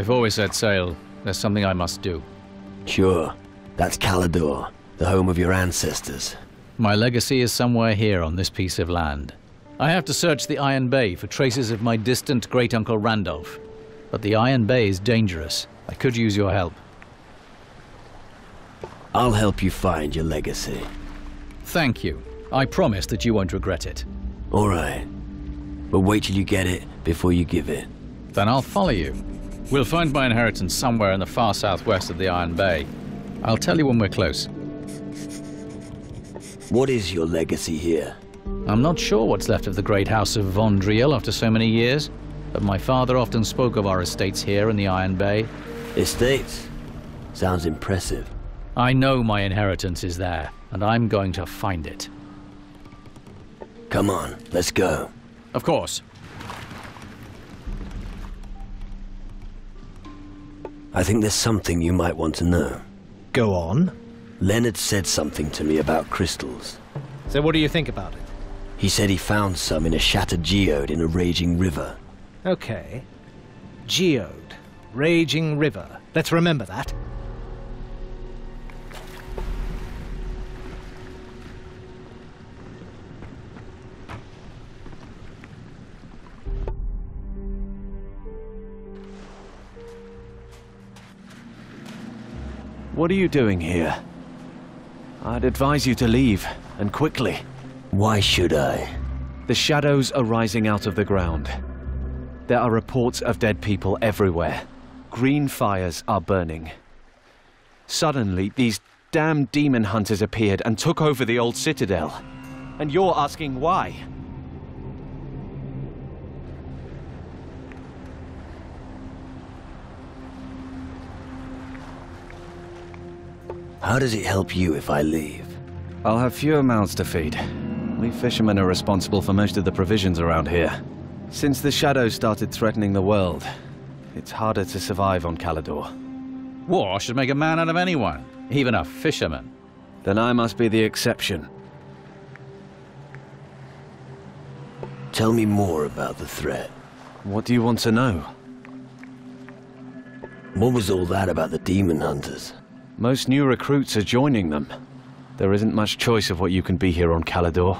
Before we set sail, there's something I must do. Sure. That's Calador, the home of your ancestors. My legacy is somewhere here on this piece of land. I have to search the Iron Bay for traces of my distant great uncle Randolph. But the Iron Bay is dangerous. I could use your help. I'll help you find your legacy. Thank you. I promise that you won't regret it. All right. But wait till you get it before you give it. Then I'll follow you. We'll find my inheritance somewhere in the far southwest of the Iron Bay. I'll tell you when we're close. What is your legacy here? I'm not sure what's left of the great house of Von Driel after so many years, but my father often spoke of our estates here in the Iron Bay. Estates? Sounds impressive. I know my inheritance is there, and I'm going to find it. Come on, let's go. Of course. I think there's something you might want to know. Go on. Leonard said something to me about crystals. So what do you think about it? He said he found some in a shattered geode in a raging river. Okay. Geode. Raging river. Let's remember that. What are you doing here? I'd advise you to leave, and quickly. Why should I? The shadows are rising out of the ground. There are reports of dead people everywhere. Green fires are burning. Suddenly, these damn demon hunters appeared and took over the old citadel. And you're asking why? How does it help you if I leave? I'll have fewer mouths to feed. We fishermen are responsible for most of the provisions around here. Since the shadows started threatening the world, it's harder to survive on Calador. War should make a man out of anyone, even a fisherman. Then I must be the exception. Tell me more about the threat. What do you want to know? What was all that about the demon hunters? Most new recruits are joining them. There isn't much choice of what you can be here on Calador.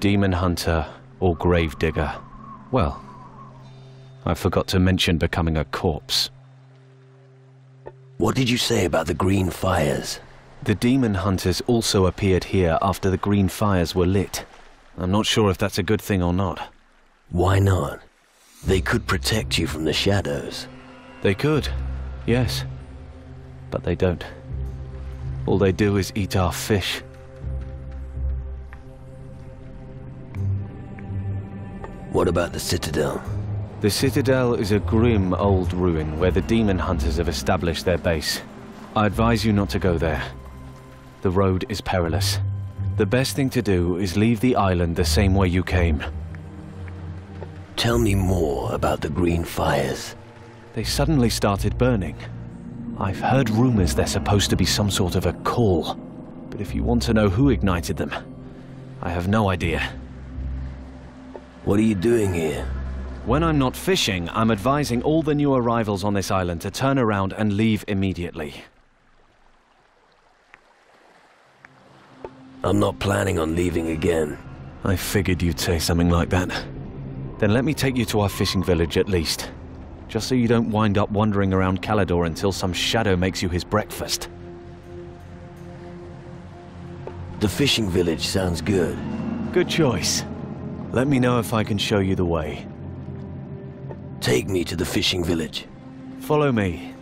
Demon hunter or grave digger. Well, I forgot to mention becoming a corpse. What did you say about the green fires? The demon hunters also appeared here after the green fires were lit. I'm not sure if that's a good thing or not. Why not? They could protect you from the shadows. They could, yes. But they don't. All they do is eat our fish. What about the Citadel? The Citadel is a grim old ruin where the demon hunters have established their base. I advise you not to go there. The road is perilous. The best thing to do is leave the island the same way you came. Tell me more about the green fires. They suddenly started burning. I've heard rumors they're supposed to be some sort of a call. But if you want to know who ignited them, I have no idea. What are you doing here? When I'm not fishing, I'm advising all the new arrivals on this island to turn around and leave immediately. I'm not planning on leaving again. I figured you'd say something like that. Then let me take you to our fishing village at least. Just so you don't wind up wandering around Calador until some shadow makes you his breakfast. The fishing village sounds good. Good choice. Let me know if I can show you the way. Take me to the fishing village. Follow me.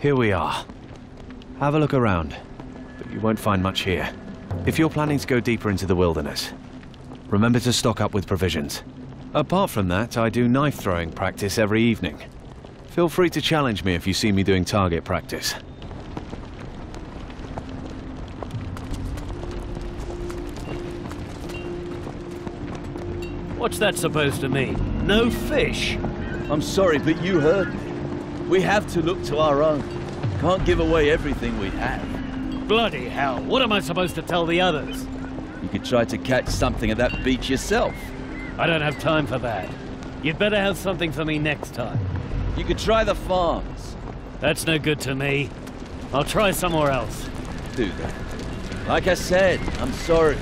Here we are. Have a look around, but you won't find much here. If you're planning to go deeper into the wilderness, remember to stock up with provisions. Apart from that, I do knife throwing practice every evening. Feel free to challenge me if you see me doing target practice. What's that supposed to mean? No fish? I'm sorry, but you heard me. We have to look to our own. Can't give away everything we have. Bloody hell, what am I supposed to tell the others? You could try to catch something at that beach yourself. I don't have time for that. You'd better have something for me next time. You could try the farms. That's no good to me. I'll try somewhere else. Do that. Like I said, I'm sorry.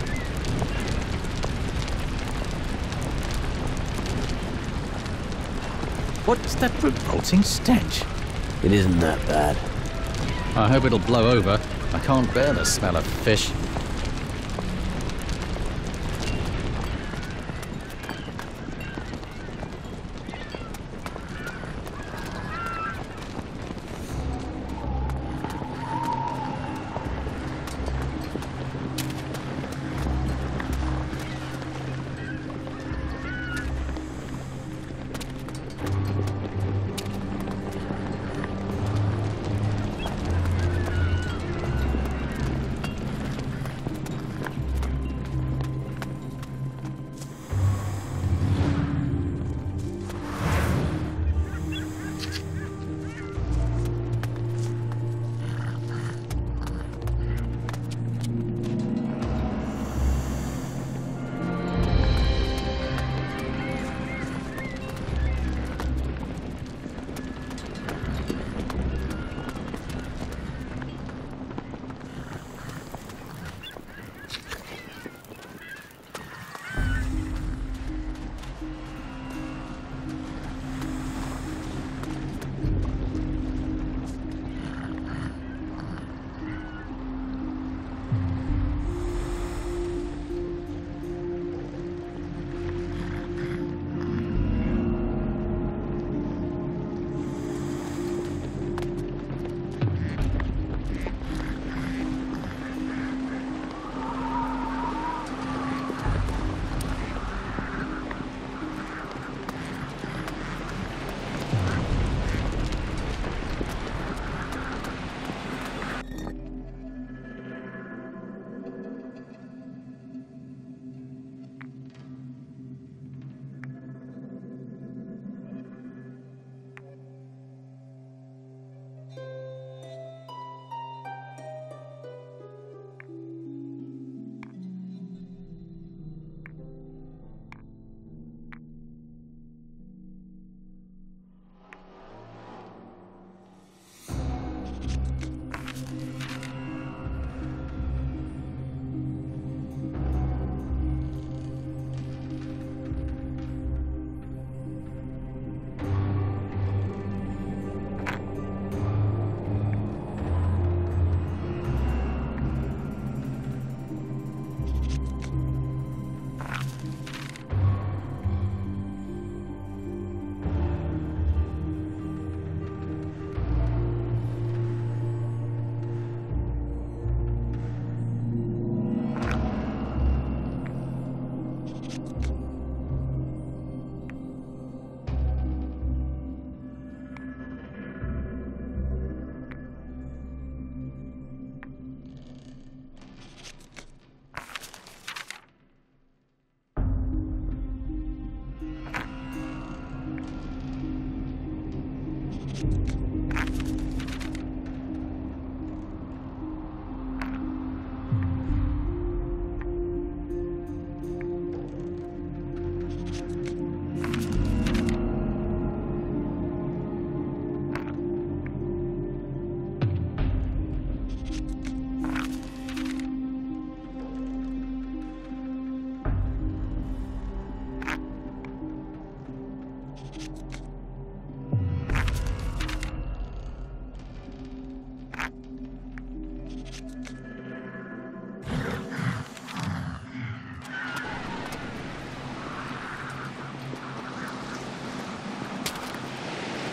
What's that revolting stench? It isn't that bad. I hope it'll blow over. I can't bear the smell of fish.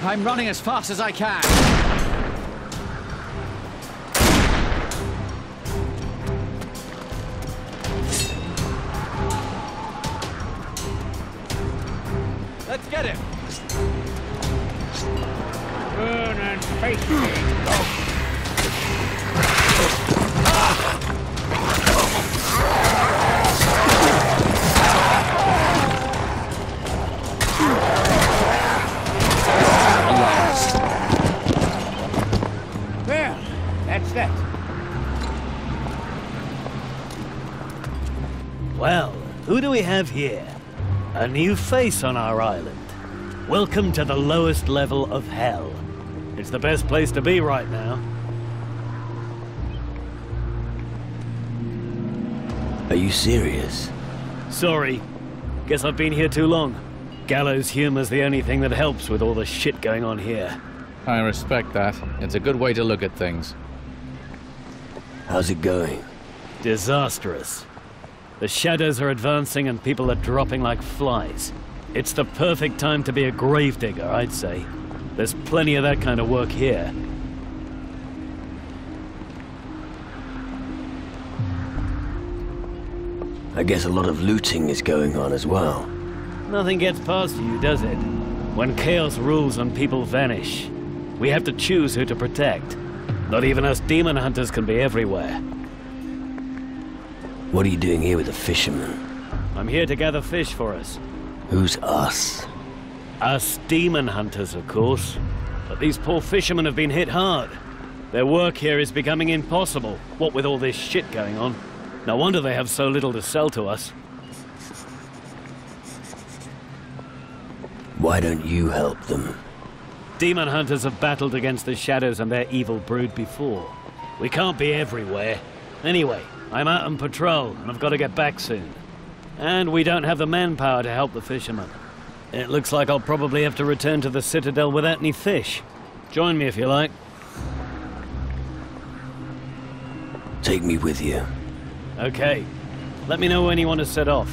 I'm running as fast as I can. Have here? A new face on our island. Welcome to the lowest level of hell. It's the best place to be right now. Are you serious? Sorry. Guess I've been here too long. Gallows humor's the only thing that helps with all the shit going on here. I respect that. It's a good way to look at things. How's it going? Disastrous. The shadows are advancing and people are dropping like flies. It's the perfect time to be a gravedigger, I'd say. There's plenty of that kind of work here. I guess a lot of looting is going on as well. Nothing gets past you, does it? When chaos rules and people vanish, we have to choose who to protect. Not even us demon hunters can be everywhere. What are you doing here with the fishermen? I'm here to gather fish for us. Who's us? Us demon hunters, of course. But these poor fishermen have been hit hard. Their work here is becoming impossible, what with all this shit going on. No wonder they have so little to sell to us. Why don't you help them? Demon hunters have battled against the shadows and their evil brood before. We can't be everywhere. Anyway, I'm out on patrol, and I've got to get back soon. And we don't have the manpower to help the fishermen. It looks like I'll probably have to return to the Citadel without any fish. Join me if you like. Take me with you. Okay. Let me know when you want to set off.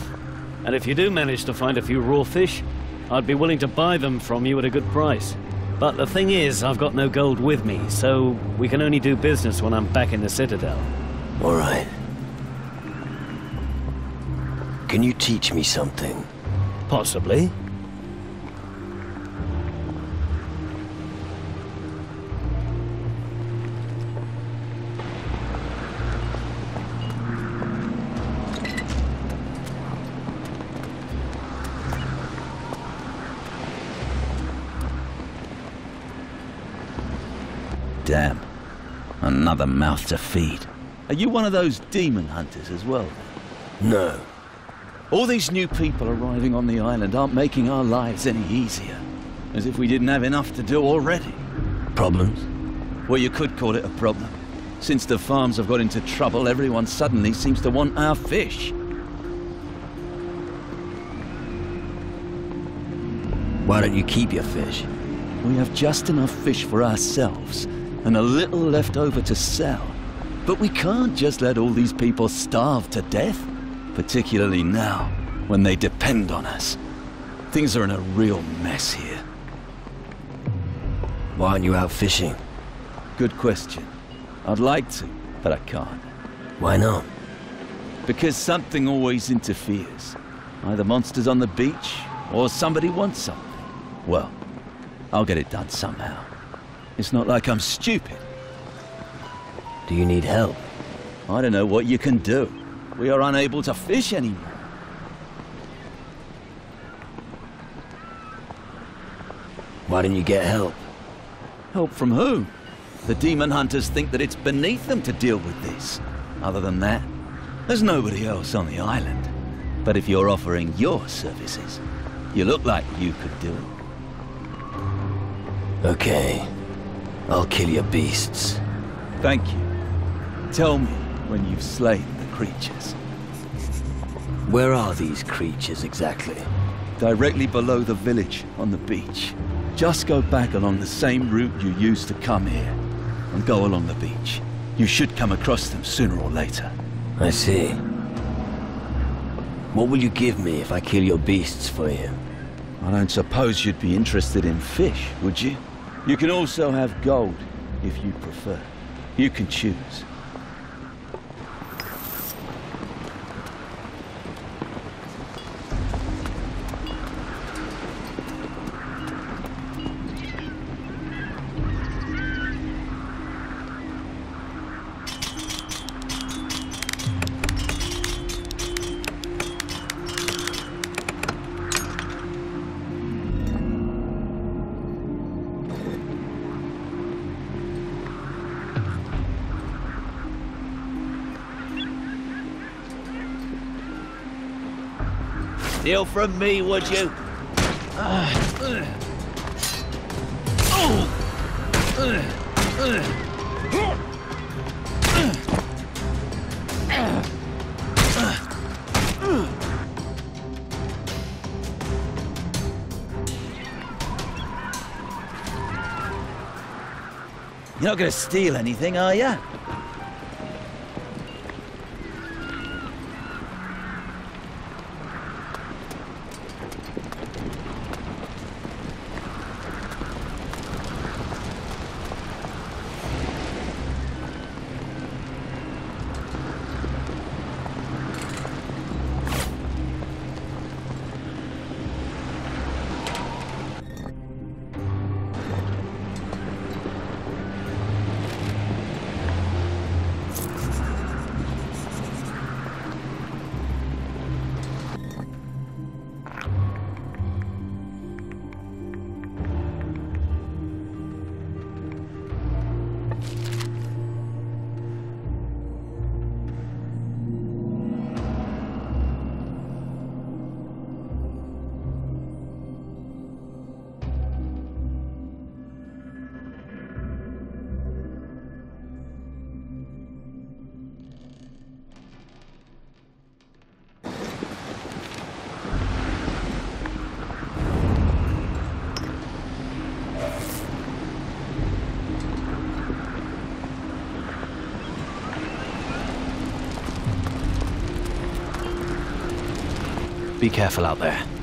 And if you do manage to find a few raw fish, I'd be willing to buy them from you at a good price. But the thing is, I've got no gold with me, so we can only do business when I'm back in the Citadel. All right. Can you teach me something? Possibly. Damn. Another mouth to feed. Are you one of those demon hunters as well? No. All these new people arriving on the island aren't making our lives any easier. As if we didn't have enough to do already. Problems? Well, you could call it a problem. Since the farms have got into trouble, everyone suddenly seems to want our fish. Why don't you keep your fish? We have just enough fish for ourselves, and a little left over to sell. But we can't just let all these people starve to death, particularly now, when they depend on us. Things are in a real mess here. Why aren't you out fishing? Good question. I'd like to, but I can't. Why not? Because something always interferes. Either monsters on the beach, or somebody wants something. Well, I'll get it done somehow. It's not like I'm stupid. Do you need help? I don't know what you can do. We are unable to fish anymore. Why don't you get help? Help from who? The demon hunters think that it's beneath them to deal with this. Other than that, there's nobody else on the island. But if you're offering your services, you look like you could do it. Okay. I'll kill your beasts. Thank you. Tell me when you've slain creatures. Where are these creatures exactly? Directly below the village on the beach. Just go back along the same route you used to come here. And go along the beach. You should come across them sooner or later. I see. What will you give me if I kill your beasts for you? I don't suppose you'd be interested in fish, would you? You can also have gold, if you prefer. You can choose. From me, would you? You're not gonna steal anything, are you? Careful out there.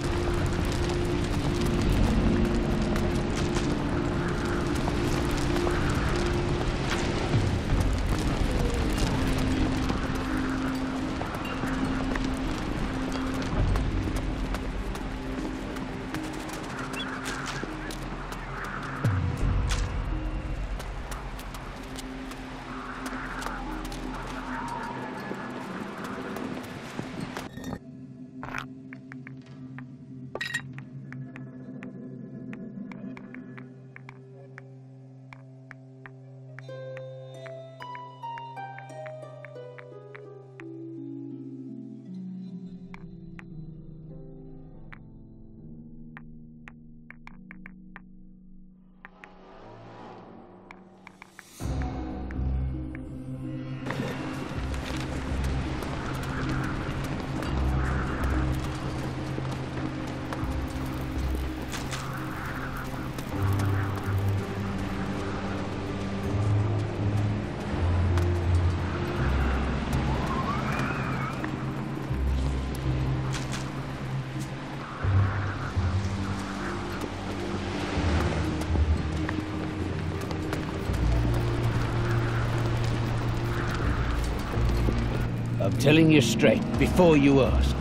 Telling you straight, before you ask.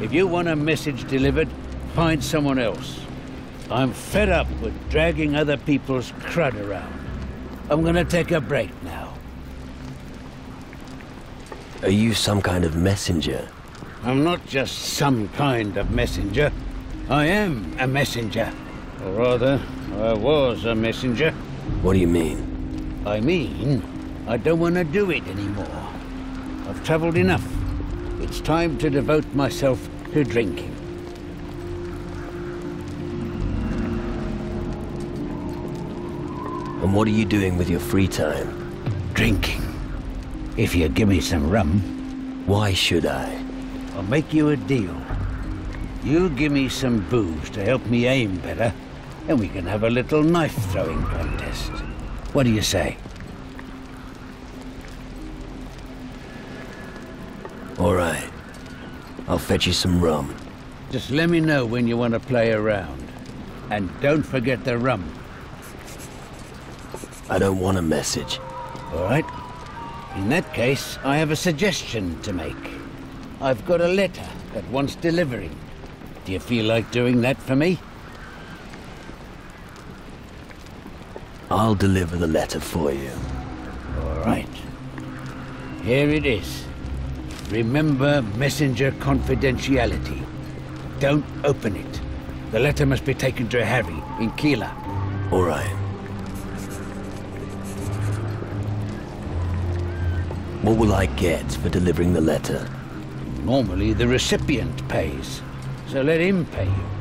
If you want a message delivered, find someone else. I'm fed up with dragging other people's crud around. I'm gonna take a break now. Are you some kind of messenger? I'm not just some kind of messenger. I am a messenger. Or rather, I was a messenger. What do you mean? I mean, I don't want to do it anymore. I've traveled enough. It's time to devote myself to drinking. And what are you doing with your free time? Drinking. If you give me some rum, Why should I? I'll make you a deal. You give me some booze to help me aim better, and we can have a little knife throwing contest. What do you say? All right. I'll fetch you some rum. Just let me know when you want to play around. And don't forget the rum, I don't want a message. all right? In that case, I have a suggestion to make. I've got a letter that wants delivering. Do you feel like doing that for me? I'll deliver the letter for you. All right. Here it is. Remember messenger confidentiality. Don't open it. The letter must be taken to Harry in Kila. All right. What will I get for delivering the letter? Normally, the recipient pays. so let him pay you.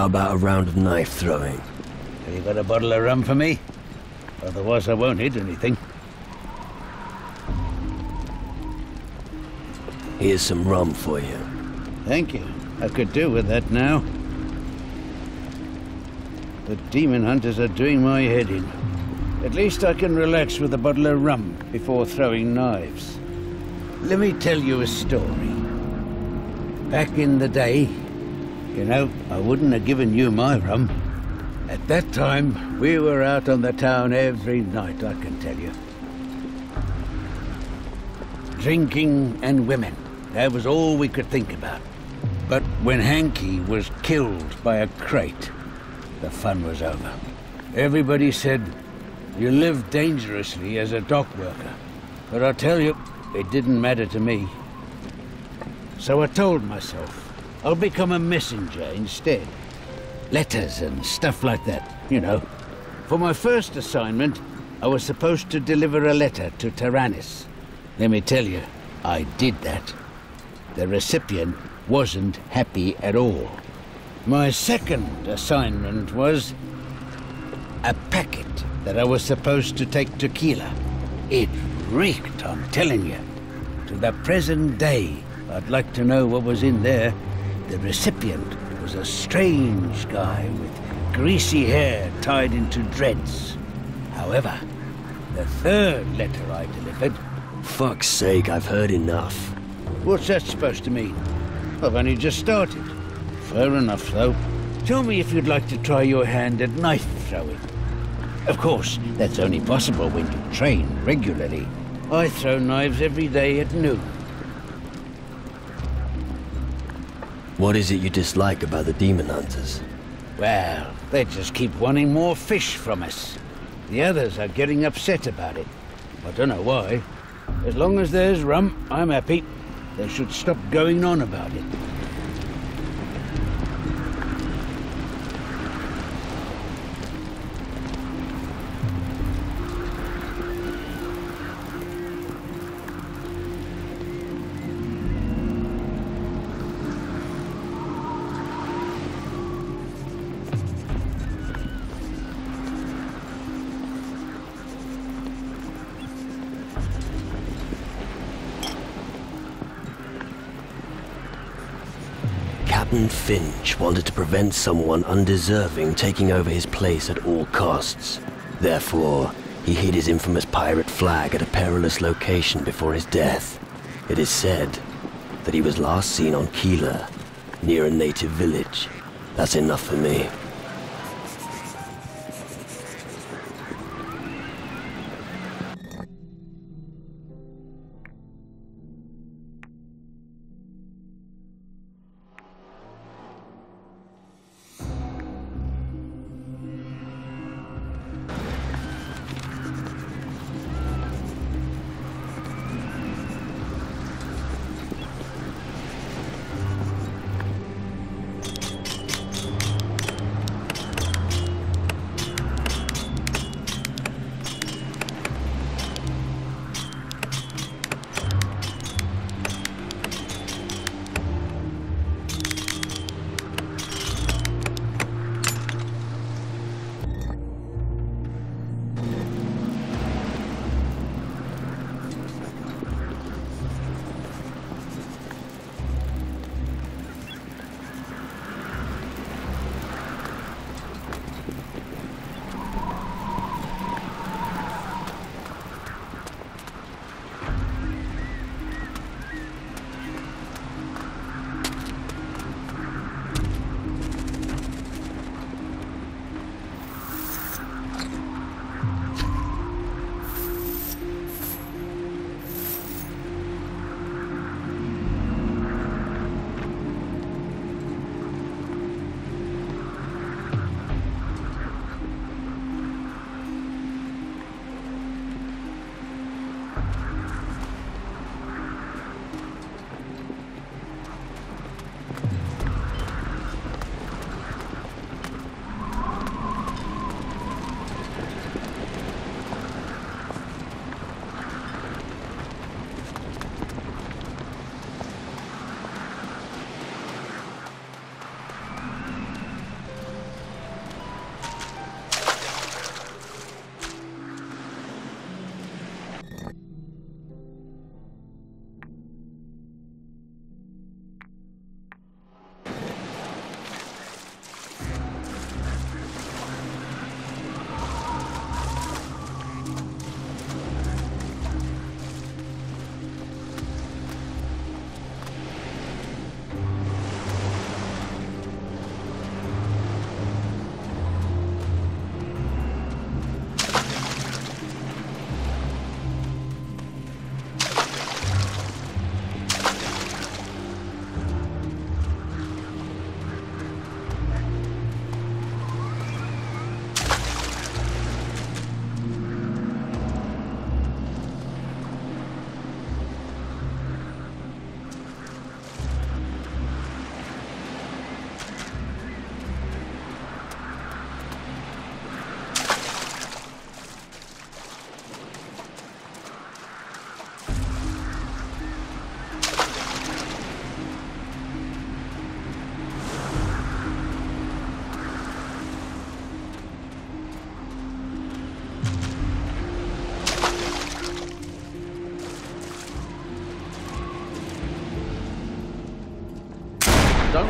How about a round of knife throwing? Have you got a bottle of rum for me? Otherwise I won't hit anything. Here's some rum for you. Thank you. I could do with that now. The demon hunters are doing my head in. At least I can relax with a bottle of rum before throwing knives. Let me tell you a story. Back in the day, you know, I wouldn't have given you my rum. At that time, we were out on the town every night, I can tell you. Drinking and women. That was all we could think about. But when Hanky was killed by a crate, the fun was over. Everybody said, you live dangerously as a dock worker. But I tell you, it didn't matter to me. So I told myself, I'll become a messenger instead. Letters and stuff like that, you know. For my first assignment, I was supposed to deliver a letter to Taranis. Let me tell you, I did that. The recipient wasn't happy at all. My second assignment was a packet that I was supposed to take to Kila. It reeked, I'm telling you. To the present day, I'd like to know what was in there. The recipient was a strange guy with greasy hair tied into dreads. However, the third letter I delivered... Fuck's sake, I've heard enough. What's that supposed to mean? I've only just started. Fair enough, though. Tell me if you'd like to try your hand at knife throwing. Of course, that's only possible when you train regularly. I throw knives every day at noon. What is it you dislike about the demon hunters? Well, they just keep wanting more fish from us. The others are getting upset about it. I don't know why. As long as there's rum, I'm happy. They should stop going on about it. Finch wanted to prevent someone undeserving taking over his place at all costs. Therefore, he hid his infamous pirate flag at a perilous location before his death. It is said that he was last seen on Kila, near a native village. That's enough for me.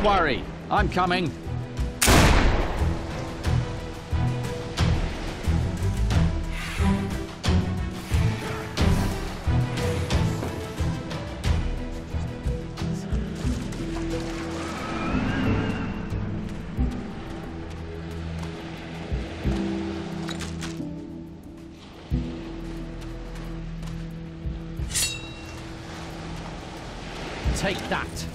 Don't worry, I'm coming. Take that.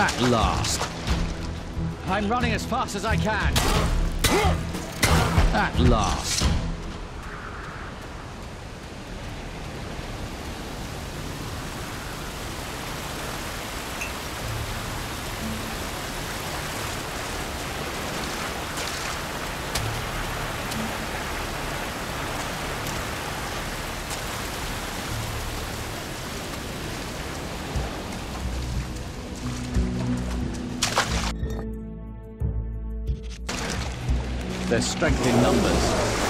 At last. I'm running as fast as I can. At last. their strength in numbers.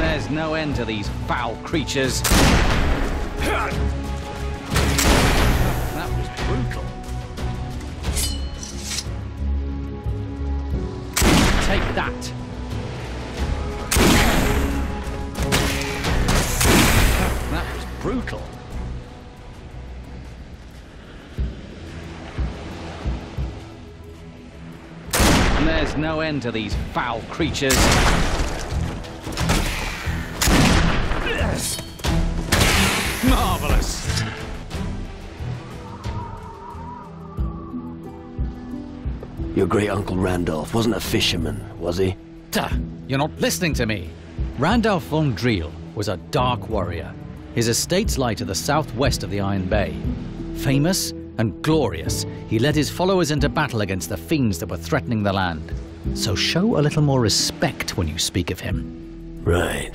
There's no end to these foul creatures. There's no end to these foul creatures. Marvelous. Your great uncle Randolph wasn't a fisherman, was he? Duh, You're not listening to me. Randolph von Driel was a dark warrior. His estates lie to the southwest of the Iron Bay. Famous and glorious, he led his followers into battle against the fiends that were threatening the land. So show a little more respect when you speak of him. Right.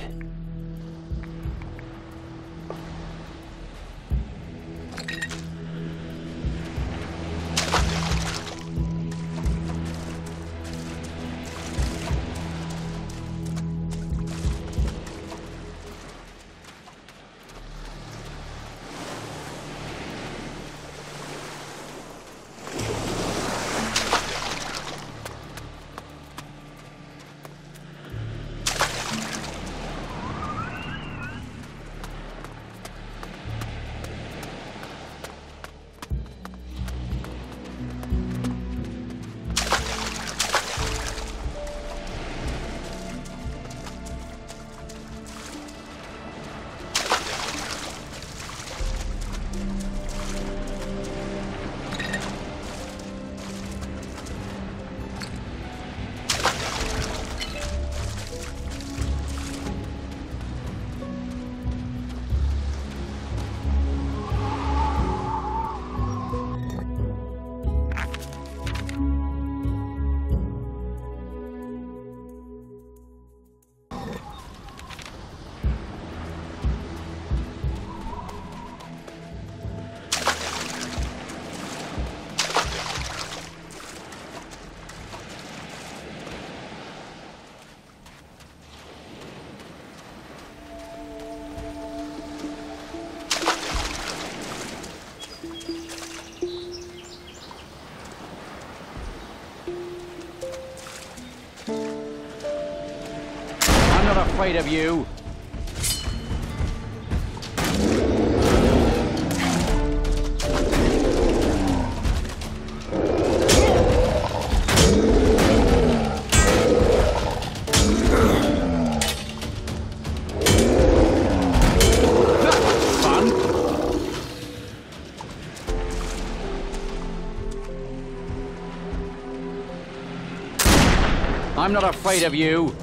Afraid of you. I'm not afraid of you.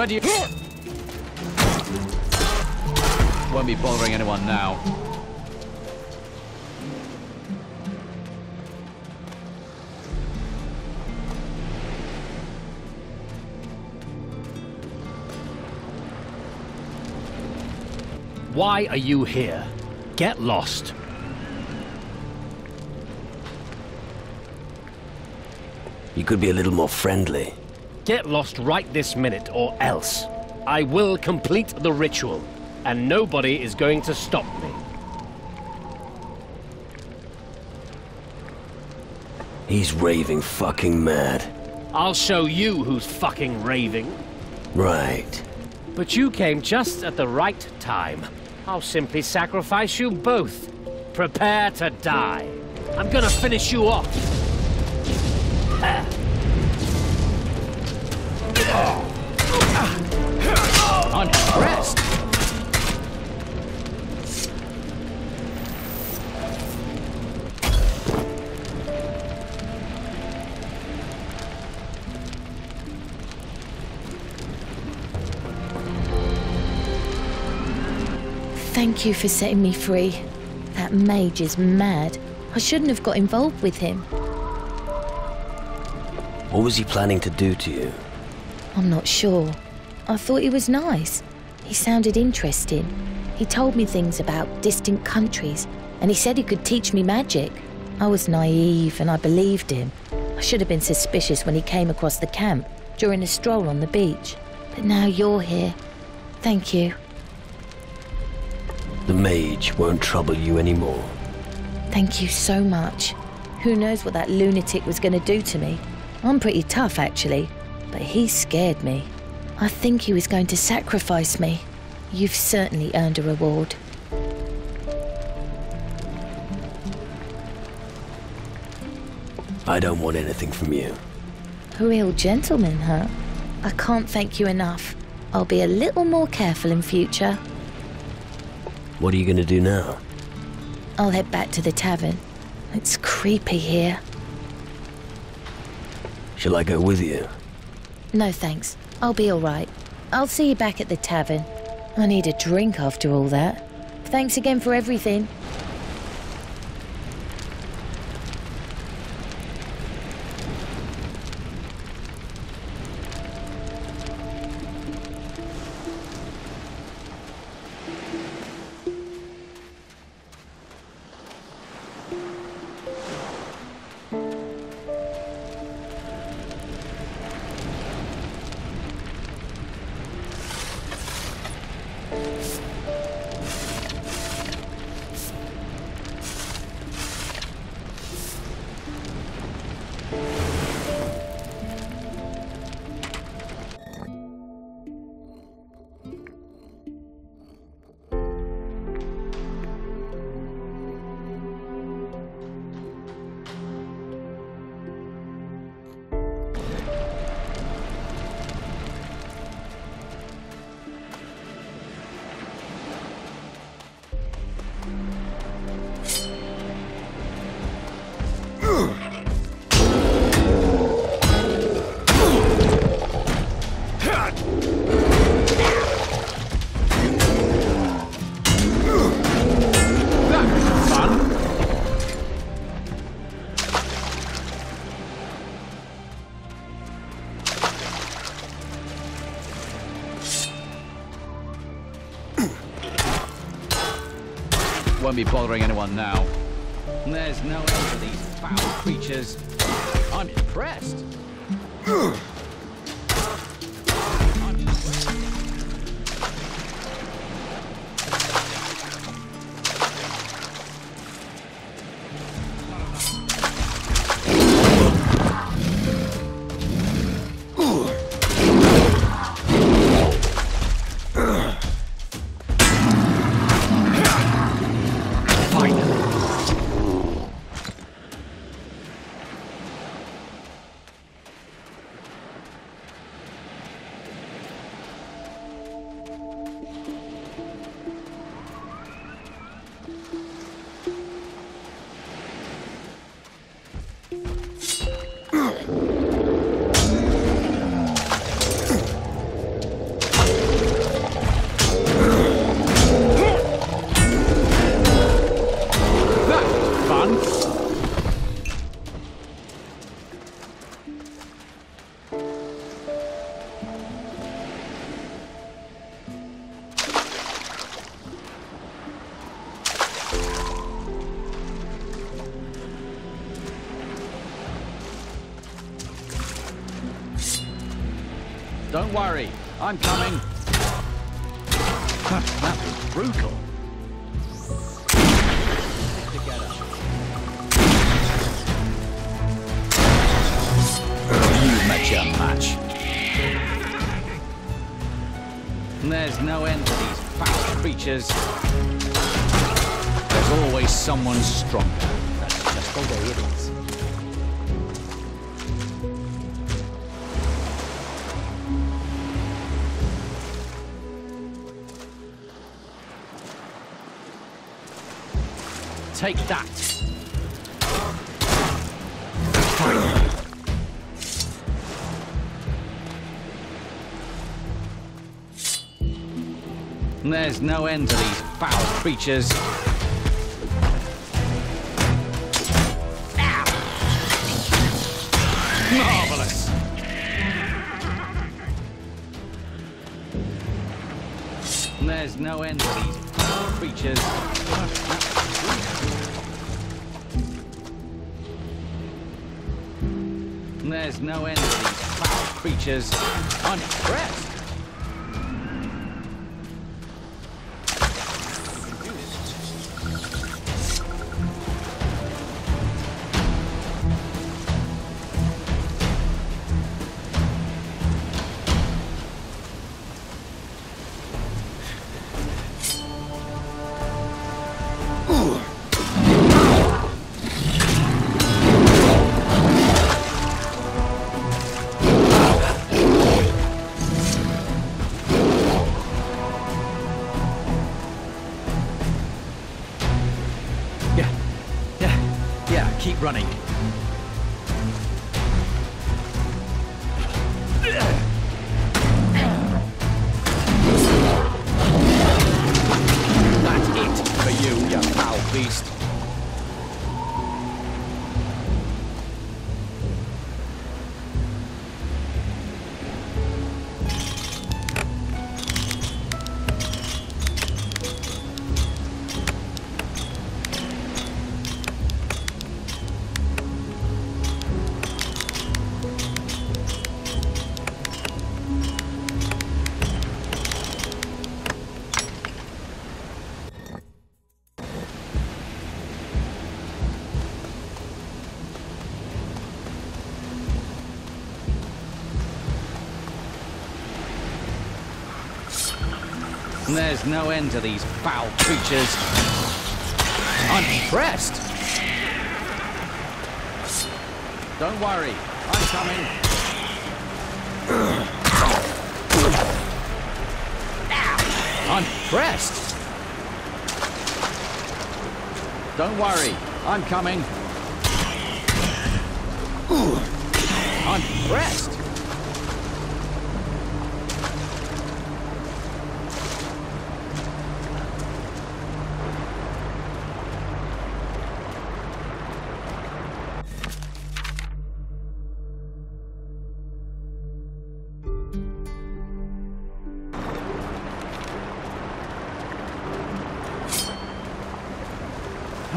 Ready! Won't be bothering anyone now. Why are you here? Get lost. You could be a little more friendly. Get lost right this minute, or else. I will complete the ritual, and nobody is going to stop me. He's raving fucking mad. I'll show you who's fucking raving. Right. But you came just at the right time. I'll simply sacrifice you both. Prepare to die. I'm gonna finish you off. Unimpressed. Thank you for setting me free. That mage is mad. I shouldn't have got involved with him. What was he planning to do to you? I'm not sure. I thought he was nice. He sounded interesting. He told me things about distant countries, and he said he could teach me magic. I was naive, and I believed him. I should have been suspicious when he came across the camp during a stroll on the beach. But now you're here. Thank you. The mage won't trouble you anymore. Thank you so much. Who knows what that lunatic was going to do to me? I'm pretty tough, actually, but he scared me. I think he was going to sacrifice me. You've certainly earned a reward. I don't want anything from you. A real gentleman, huh? I can't thank you enough. I'll be a little more careful in future. What are you gonna do now? I'll head back to the tavern. It's creepy here. Shall I go with you? No thanks. I'll be alright. I'll see you back at the tavern. I need a drink after all that. Thanks again for everything. Won't be bothering anyone now. There's no end to these foul creatures. I'm impressed. No end to these foul creatures. Marvelous! There's no end to these foul creatures. There's no end to these foul creatures. I'm There's no end to these foul creatures. I'm impressed. Don't worry, I'm coming. I'm impressed. Don't worry, I'm coming. I'm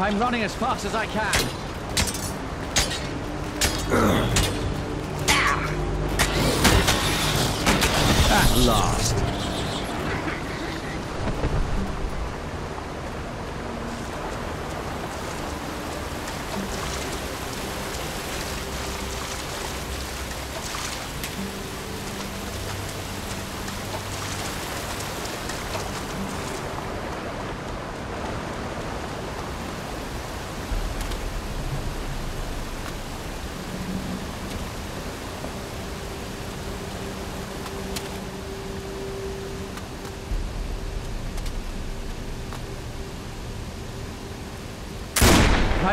I'm running as fast as I can. At last.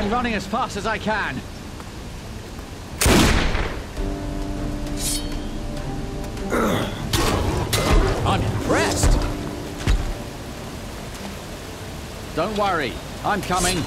I'm running as fast as I can. I'm impressed. Don't worry, I'm coming.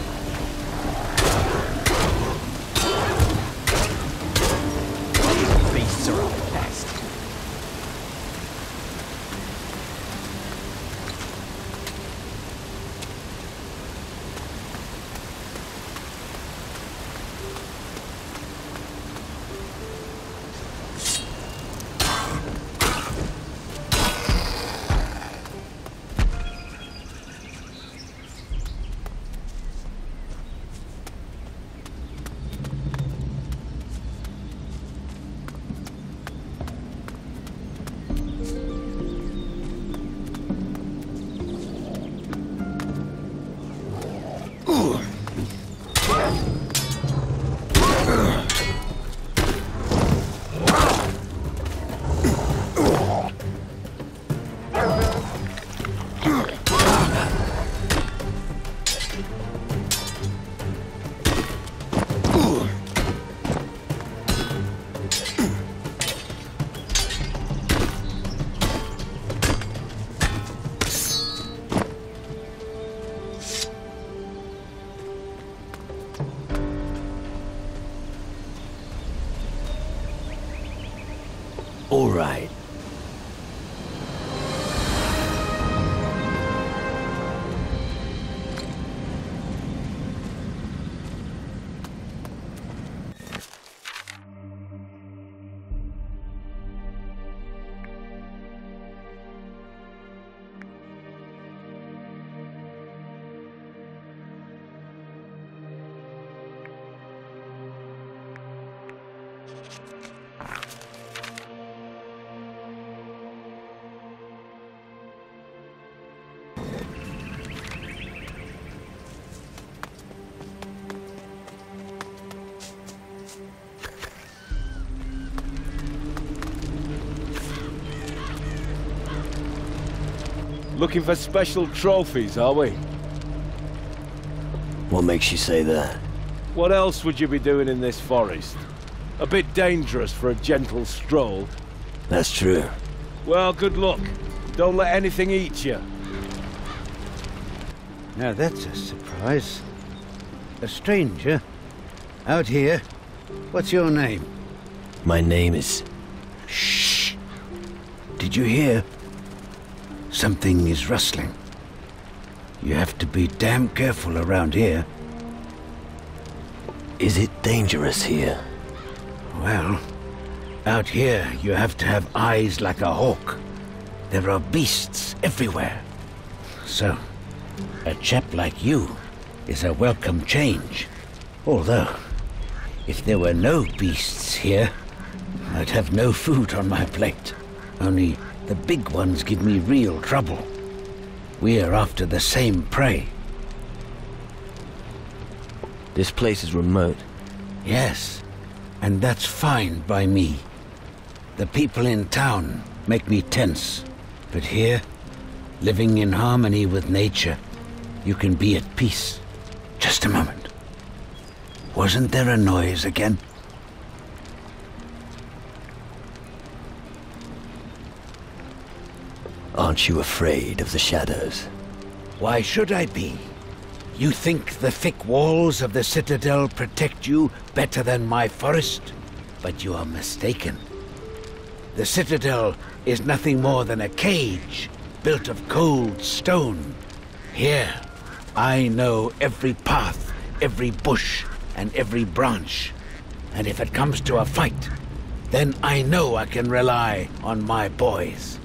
Looking for special trophies, are we? What makes you say that? What else would you be doing in this forest? A bit dangerous for a gentle stroll. That's true. Well, good luck. Don't let anything eat you. Now that's a surprise. A stranger? Out here? What's your name? My name is... Shh! Did you hear? Something is rustling. You have to be damn careful around here. Is it dangerous here? Well, out here you have to have eyes like a hawk. There are beasts everywhere. So, a chap like you is a welcome change. Although, if there were no beasts here, I'd have no food on my plate. Only the big ones give me real trouble. We are after the same prey. This place is remote. Yes, and that's fine by me. The people in town make me tense. But here, living in harmony with nature, you can be at peace. Just a moment. Wasn't there a noise again? Aren't you afraid of the shadows? Why should I be? You think the thick walls of the citadel protect you better than my forest? But you are mistaken. The citadel is nothing more than a cage built of cold stone. Here, I know every path, every bush, and every branch. And if it comes to a fight, then I know I can rely on my boys.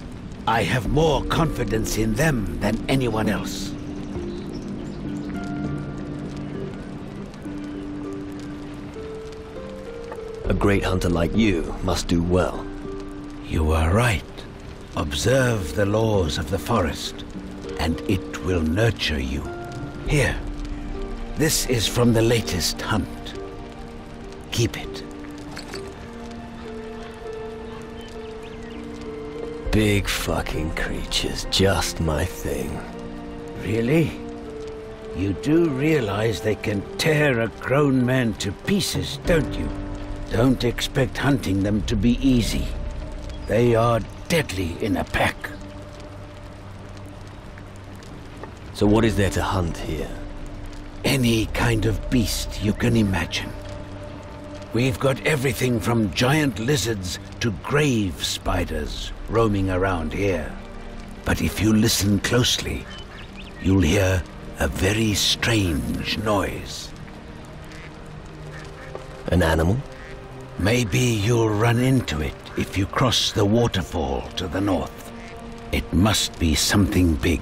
I have more confidence in them than anyone else. A great hunter like you must do well. You are right. Observe the laws of the forest, and it will nurture you. Here, this is from the latest hunt. Keep it. Big fucking creatures, just my thing. Really? You do realize they can tear a grown man to pieces, don't you? Don't expect hunting them to be easy. They are deadly in a pack. So what is there to hunt here? Any kind of beast you can imagine. We've got everything from giant lizards to grave spiders roaming around here. But if you listen closely, you'll hear a very strange noise. An animal? Maybe you'll run into it if you cross the waterfall to the north. It must be something big.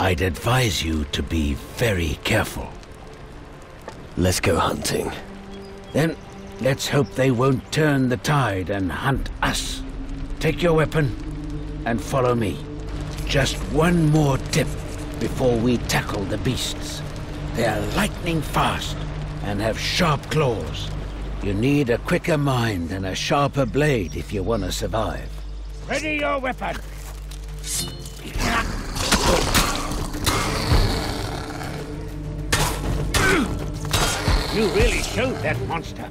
I'd advise you to be very careful. Let's go hunting. Then let's hope they won't turn the tide and hunt us. Take your weapon and follow me. Just one more tip before we tackle the beasts. They're lightning fast and have sharp claws. You need a quicker mind and a sharper blade if you want to survive. Ready your weapon! You really showed that monster.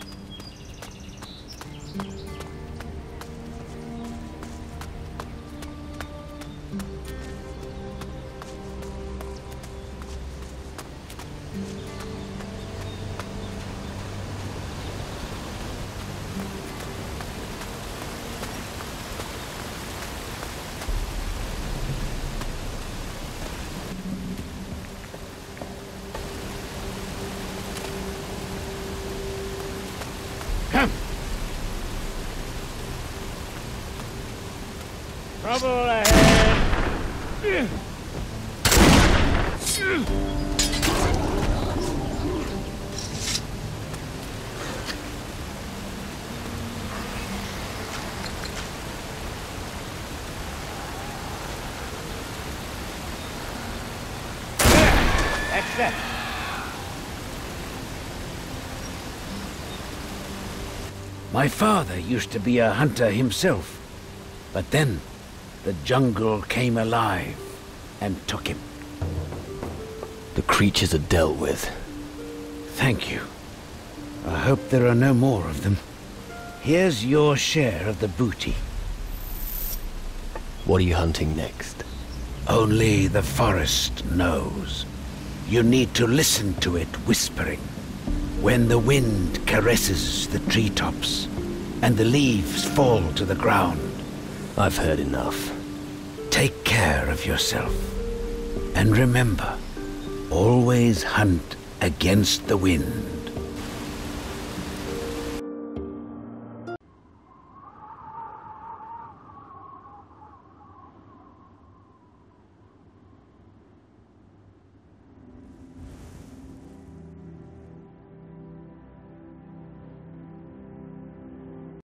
Trouble ahead! My father used to be a hunter himself, but then the jungle came alive and took him. The creatures are dealt with. Thank you. I hope there are no more of them. Here's your share of the booty. What are you hunting next? Only the forest knows. You need to listen to it whispering. When the wind caresses the treetops and the leaves fall to the ground. I've heard enough. Take care of yourself. And remember, always hunt against the wind.